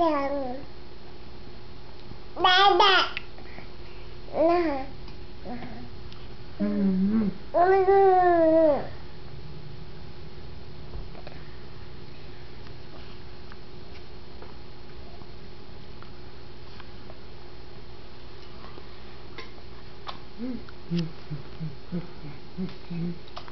Dada. Dada. Nah. Mm -hmm. Mm.